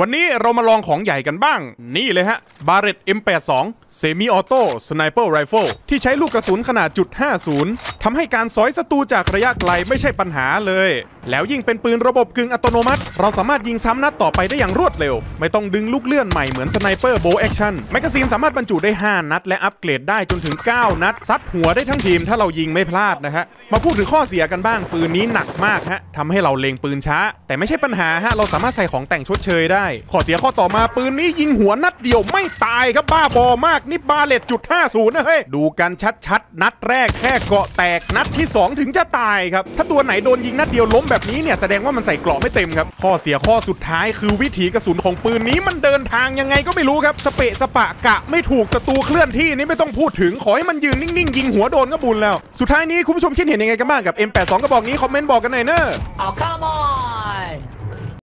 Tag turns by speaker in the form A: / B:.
A: วันนี้เรามาลองของใหญ่กันบ้าง นี่เลยฮะ b a r r e t M82 Semi Auto Sniper Rifle ที่ใช้ลูกกระสุนขนาดจุด50ทำให้การสอยศัตรูจากระยะไกลไม่ใช่ปัญหาเลย แล้วยิ่งเป็นปืนระบบกึ่งอัตโนมัติ เราสามารถยิงซ้ำนัดต่อไปได้อย่างรวดเร็ว ไม่ต้องดึงลูกเลื่อนใหม่เหมือน sniper bolt action แมกกาซีนสามารถบรรจุได้ 5 นัด และอัปเกรดได้จนถึง 9 นัด ซัดหัวได้ทั้งทีมถ้าเรายิงไม่พลาดนะฮะมาพูดถึงข้อเสียกันบ้างปืนนี้หนักมากฮะทำให้เราเล็งปืนช้า แต่ไม่ใช่ปัญหาฮะเราสามารถใส่ของแต่งชดเชยได้ข้อเสียข้อต่อมาปืนนี้ยิงหัวนัดเดียวไม่ตายครับบ้าบอมากนี่บาเลตจุด50นะเฮ้ยดูกันชัดๆ นัดแรกแค่เกาะแตกนัดที่ 2 ถึงจะตายครับ ถ้าตัวไหนโดนยิงนัดเดียวล้มแบบนี้เนี่ยแสดงว่ามันใส่เกราะไม่เต็มครับข้อเสียข้อสุดท้ายคือวิถีกระสุนของปืนนี้มันเดินทางยังไงก็ไม่รู้ครับสเปะสปะกะไม่ถูกศัตรูเคลื่อนที่นี่ไม่ต้องพูดถึงขอให้มันยืนนิ่งๆยิงหัวโดนก็บุญแล้ว สุดท้ายนี้คุณผู้ชมคิดเห็นยังไงกันบ้างกับ M82 กระบอกนี้คอมเมนต์บอกกันหน่อยเนอะ
B: Oh, come on!